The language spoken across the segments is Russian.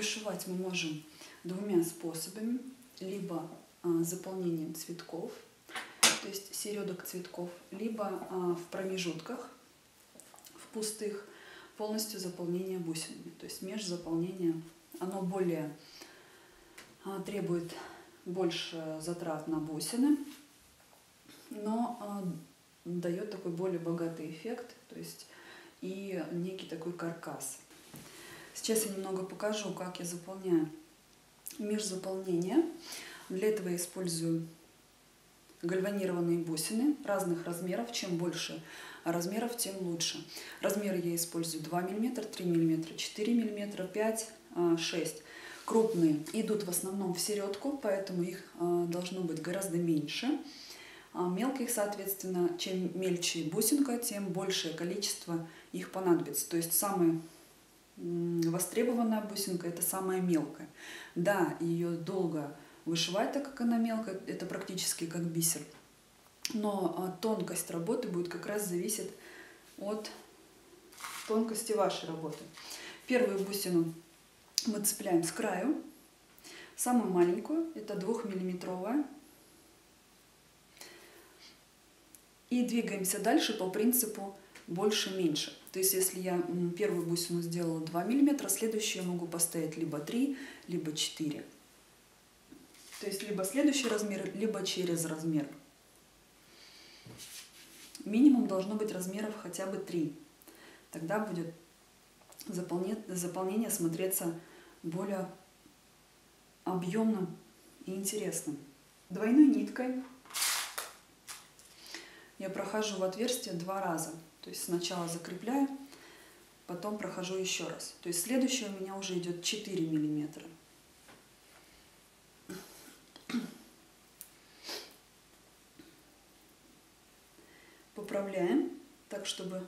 вышивать мы можем двумя способами. Либо а, заполнением цветков, то есть середок цветков, либо а, в промежутках, в пустых, полностью заполнение бусинами. То есть межзаполнение, оно более а, требует больше затрат на бусины, но а, дает такой более богатый эффект, то есть и некий такой каркас. Сейчас я немного покажу, как я заполняю межзаполнение. Для этого я использую гальванированные бусины разных размеров. Чем больше размеров, тем лучше. Размеры я использую 2 мм, 3 мм, 4 мм, 5, 6 Крупные идут в основном в середку, поэтому их а, должно быть гораздо меньше. А мелких, соответственно, чем мельче бусинка, тем большее количество их понадобится. То есть самая востребованная бусинка это самая мелкая. Да, ее долго вышивать, так как она мелкая, это практически как бисер. Но а, тонкость работы будет как раз зависеть от тонкости вашей работы. Первую бусину мы цепляем с краю. Самую маленькую, это двухмиллиметровая. И двигаемся дальше по принципу больше-меньше. То есть если я первую бусину сделала 2 мм, следующую я могу поставить либо 3, либо 4. То есть либо следующий размер, либо через размер. Минимум должно быть размеров хотя бы 3. Тогда будет заполнение, смотреться более объемным и интересным. Двойной ниткой я прохожу в отверстие два раза. То есть сначала закрепляю, потом прохожу еще раз. То есть следующее у меня уже идет 4 миллиметра. Поправляем так, чтобы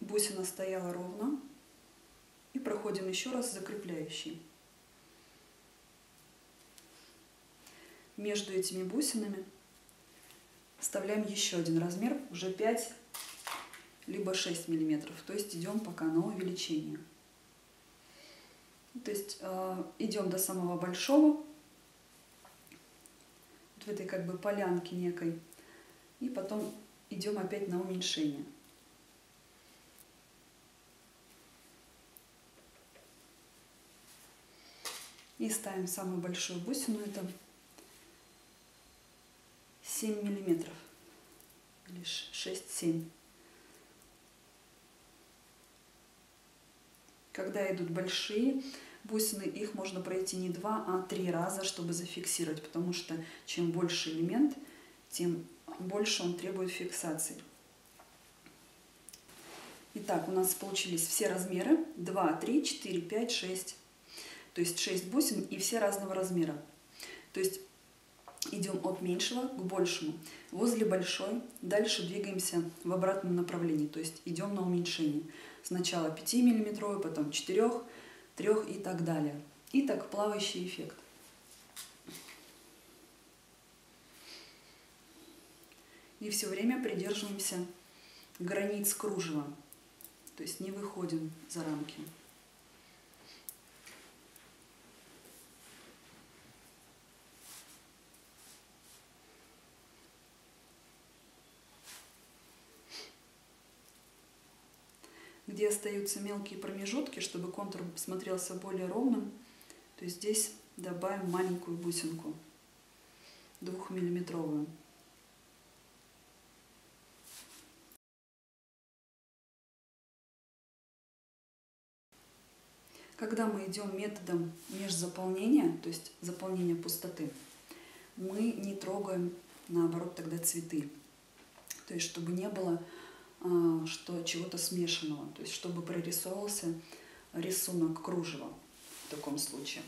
бусина стояла ровно. И проходим еще раз закрепляющий. Между этими бусинами вставляем еще один размер, уже 5 либо 6 миллиметров. То есть идем пока на увеличение. То есть э, идем до самого большого, вот в этой как бы полянке некой, и потом идем опять на уменьшение. И ставим самую большую бусину, это 7 миллиметров, или 6-7. Когда идут большие бусины, их можно пройти не два, а три раза, чтобы зафиксировать, потому что чем больше элемент, тем больше он требует фиксации. Итак, у нас получились все размеры 2, 3, 4, 5, 6 то есть 6 бусин и все разного размера. То есть идем от меньшего к большему. Возле большой дальше двигаемся в обратном направлении, то есть идем на уменьшение. Сначала 5 миллиметровый, потом 4, 3 и так далее. И так плавающий эффект. И все время придерживаемся границ кружева, то есть не выходим за рамки. Где остаются мелкие промежутки, чтобы контур смотрелся более ровным, то здесь добавим маленькую бусинку, двухмиллиметровую. Когда мы идем методом межзаполнения, то есть заполнения пустоты, мы не трогаем, наоборот, тогда цветы. То есть, чтобы не было что чего-то смешанного, то есть чтобы прорисовывался рисунок кружева в таком случае.